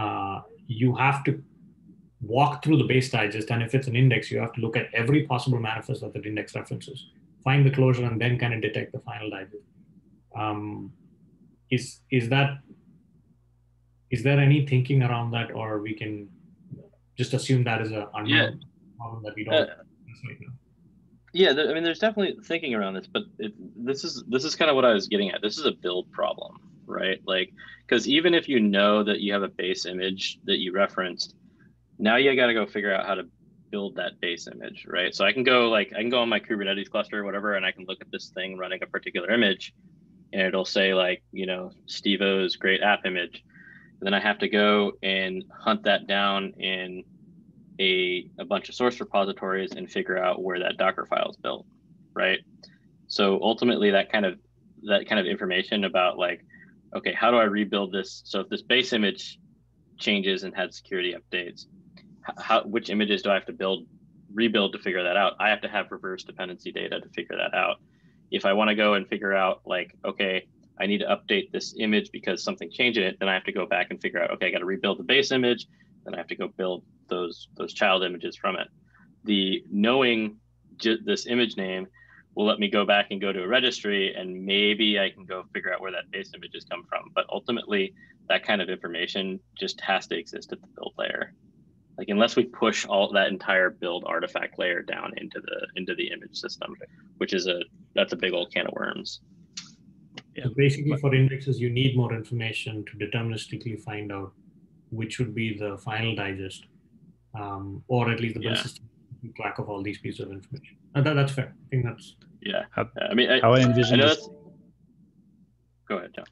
uh, you have to walk through the base digest. And if it's an index, you have to look at every possible manifest that the index references, find the closure, and then kind of detect the final digest. Um, is, is that, is there any thinking around that, or we can just assume that is a unknown Yeah. problem that we don't Uh, right now? Yeah, I mean, there's definitely thinking around this, but it, this is this is kind of what I was getting at. This is a build problem, right? Like, because even if you know that you have a base image that you referenced, now you got to go figure out how to build that base image, right? So I can go like I can go on my Kubernetes cluster or whatever, and I can look at this thing running a particular image, and it'll say like you know Steve-O's great app image, and then I have to go and hunt that down in a, a bunch of source repositories and figure out where that Docker file is built, right? So ultimately, that kind of that kind of information about like, okay, how do I rebuild this? So if this base image changes and had security updates, how which images do I have to build rebuild to figure that out? I have to have reverse dependency data to figure that out. If I want to go and figure out like, okay, I need to update this image because something changed in it, then I have to go back and figure out, okay, I got to rebuild the base image, then I have to go build those those child images from it. The knowing j- this image name will let me go back and go to a registry and maybe I can go figure out where that base images come from. But ultimately, that kind of information just has to exist at the build layer. Like unless we push all that entire build artifact layer down into the into the image system, which is a that's a big old can of worms. So basically, for indexes, you need more information to deterministically find out which would be the final digest, um, or at least the build Yeah. system keep track of all these pieces of information. Uh, that, that's fair. I think that's Yeah. How- I mean, I, how I envision know this- Go ahead, John.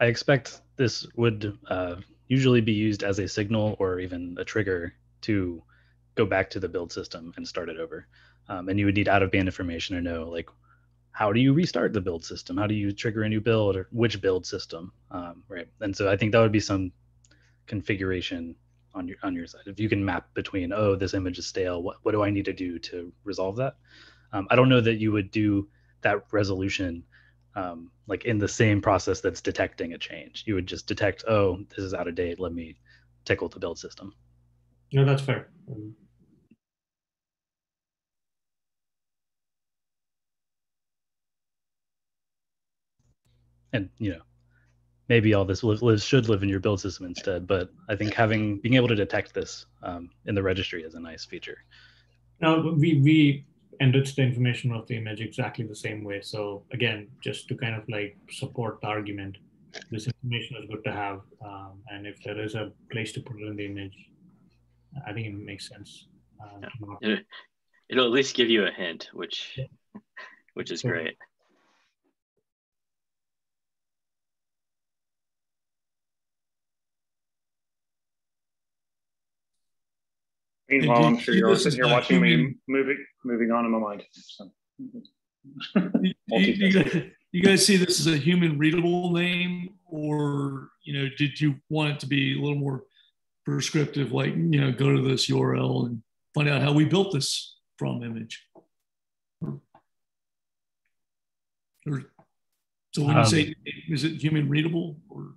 I expect this would uh, usually be used as a signal or even a trigger to go back to the build system and start it over. Um, and you would need out of band information to know like how do you restart the build system? How do you trigger a new build or which build system? Um, right. And so I think that would be some configuration on your on your side. If you can map between, oh, this image is stale, what, what do I need to do to resolve that? Um, I don't know that you would do that resolution um, like in the same process that's detecting a change. You would just detect, oh, this is out of date. Let me tickle the build system. No, that's fair. and you know, maybe all this lives should live in your build system instead. But I think having being able to detect this um, in the registry is a nice feature. Now we we enrich the information of the image exactly the same way. So again, just to kind of like support the argument, this information is good to have, um, and if there is a place to put it in the image, I think it makes sense. Uh, yeah. It'll at least give you a hint, which which is great. Meanwhile, I'm sure you're sitting here watching me moving moving on in my mind. So. you, you, guys, you, guys, see this as a human readable name, or you know, did you want it to be a little more prescriptive, like you know, go to this URL and find out how we built this from image? Or, or so when you um, say is it human readable or?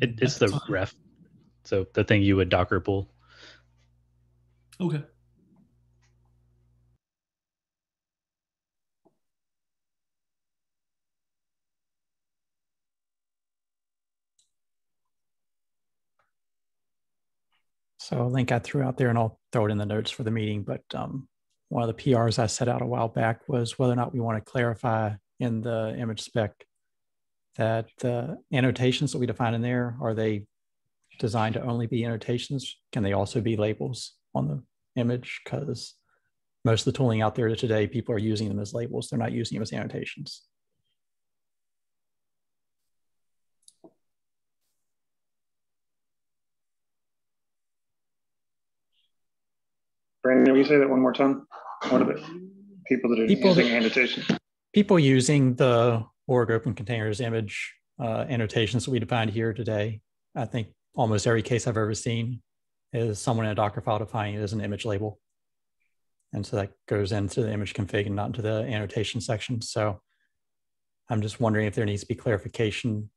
It, it's the ref, so the thing you would Docker pull. Okay. So a link I threw out there, and I'll throw it in the notes for the meeting. But um, one of the PRs I set out a while back was whether or not we want to clarify in the image spec that the annotations that we define in there are they designed to only be annotations? Can they also be labels on the image because most of the tooling out there today, people are using them as labels. They're not using them as annotations. Brandon, will you say that one more time? What the people that are people using that, annotation? People using the org open containers image uh, annotations that we defined here today. I think almost every case I've ever seen is someone in a Docker file defining it as an image label. And so that goes into the image config and not into the annotation section. So I'm just wondering if there needs to be clarification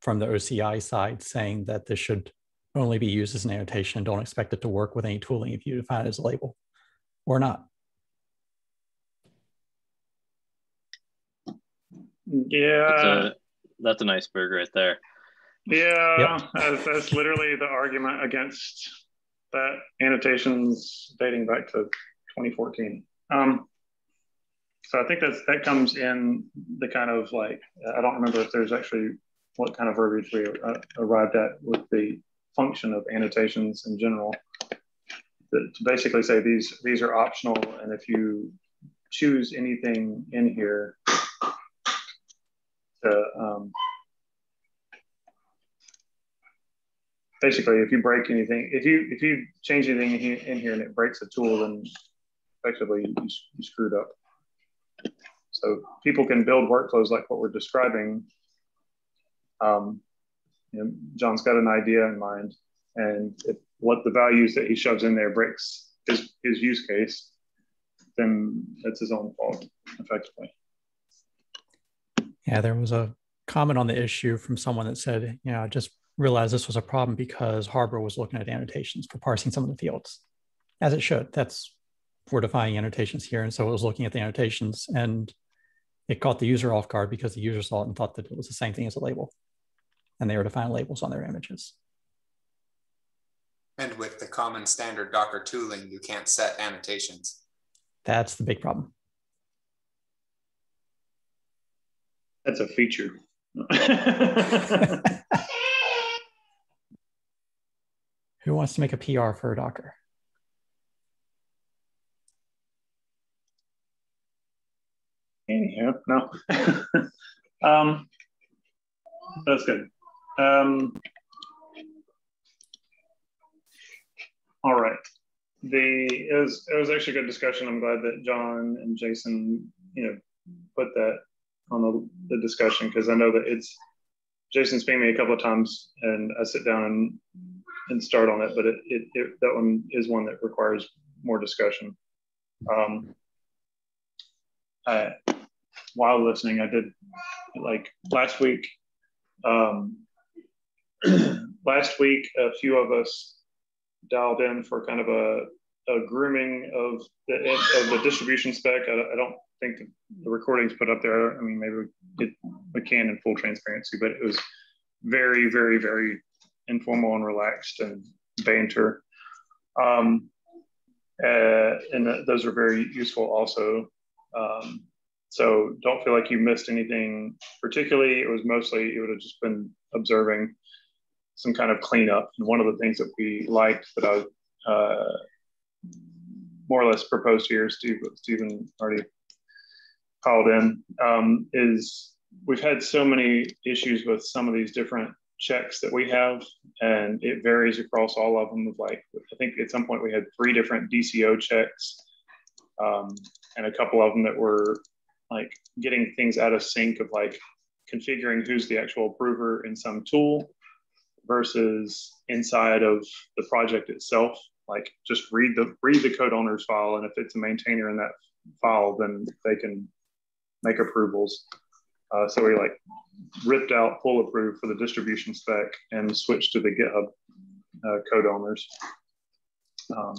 from the OCI side saying that this should only be used as an annotation and don't expect it to work with any tooling if you define it as a label or not. Yeah. That's a, that's an iceberg right there. Yeah, yep. that's, that's literally the argument against that annotations dating back to 2014. Um, so I think that's that comes in the kind of like I don't remember if there's actually what kind of verbiage we uh, arrived at with the function of annotations in general. to basically say these these are optional, and if you choose anything in here to um, basically if you break anything if you if you change anything in here and it breaks a tool then effectively you, you screwed up. So people can build workflows like what we're describing. Um, you know, john's got an idea in mind and if what the values that he shoves in there breaks his, his use case then that's his own fault effectively. Yeah there was a comment on the issue from someone that said you know just realized this was a problem because Harbor was looking at annotations for parsing some of the fields, as it should. That's we're defining annotations here, and so it was looking at the annotations, and it caught the user off guard because the user saw it and thought that it was the same thing as a label, and they were defining labels on their images. And with the common standard Docker tooling, you can't set annotations. That's the big problem. That's a feature. Who wants to make a PR for Docker? Anywho, no. um, that's good. Um, all right. The it was it was actually a good discussion. I'm glad that John and Jason, you know, put that on the, the discussion because I know that it's Jason's been me a couple of times, and I sit down and and start on it, but it, it, it that one is one that requires more discussion. Um, I, while listening, I did like last week. Um, last week, a few of us dialed in for kind of a, a grooming of the of the distribution spec. I, I don't think the, recordings put up there. I mean, maybe we, it, we can in full transparency, but it was very, very, very informal and relaxed and banter. Um, uh, and th- those are very useful also. Um, so don't feel like you missed anything particularly. It was mostly, it would have just been observing some kind of cleanup. And one of the things that we liked that I uh, more or less proposed here, Steve, Stephen already called in, um, is we've had so many issues with some of these different checks that we have, and it varies across all of them. Of like, I think at some point we had three different DCO checks, um, and a couple of them that were like getting things out of sync of like configuring who's the actual approver in some tool versus inside of the project itself. Like just read the read the code owner's file, and if it's a maintainer in that file, then they can make approvals. Uh, so we like ripped out PullApprove for the distribution spec and switched to the GitHub uh, code owners. Um,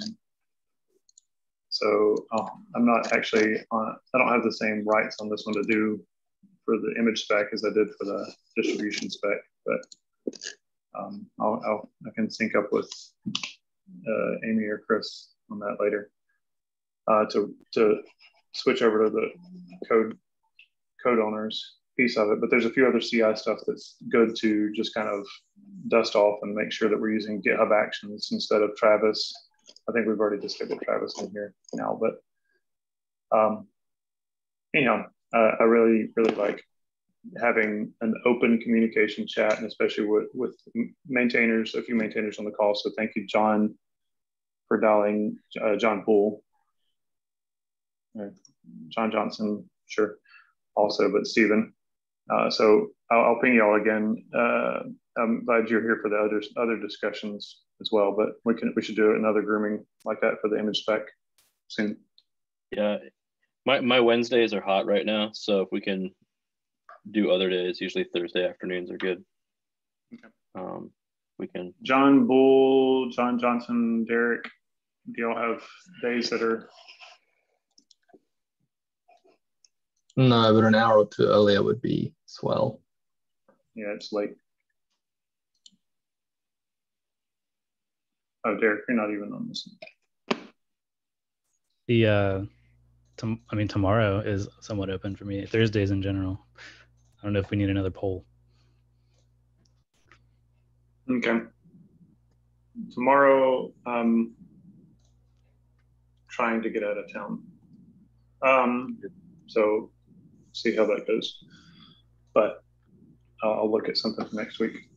so oh, I'm not actually on, I don't have the same rights on this one to do for the image spec as I did for the distribution spec, but um, I'll, I'll, i can sync up with uh, Amy or Chris on that later uh, to, to switch over to the code code owners piece of it. But there's a few other CI stuff that's good to just kind of dust off and make sure that we're using GitHub Actions instead of Travis. I think we've already disabled Travis in here now, but um, anyhow, uh, I really, really like having an open communication chat and especially with, with maintainers, a few maintainers on the call. So thank you, John, for dialing uh, John Poole. John Johnson, sure, also, but Stephen. Uh, so I'll, I'll, ping y'all again. Uh, I'm glad you're here for the other other discussions as well, but we can we should do another grooming like that for the image spec soon. Yeah, my my Wednesdays are hot right now, so if we can do other days, usually Thursday afternoons are good. Okay. Um, we can. John Bull, John Johnson, Derek, do y'all have days that are? No, but an hour or two earlier would be swell. Yeah, it's late. Oh, Derek, you're not even on this. The uh, I mean, tomorrow is somewhat open for me. Thursdays in general. I don't know if we need another poll. Okay. Tomorrow, um, trying to get out of town. Um, so see how that goes. But I'll look at something for next week.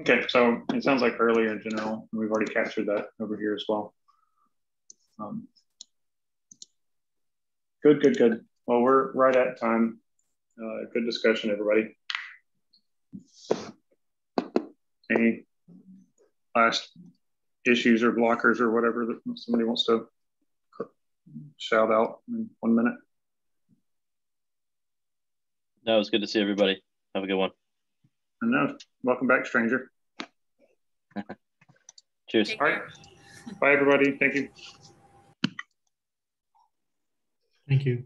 Okay, so it sounds like earlier in general, we've already captured that over here as well. Um, good, good, good. Well, we're right at time. Uh, good discussion, everybody. Any last issues or blockers or whatever that somebody wants to shout out in one minute? No, it was good to see everybody. Have a good one. I know. Welcome back, stranger. Cheers. All right. Bye, everybody. Thank you. Thank you.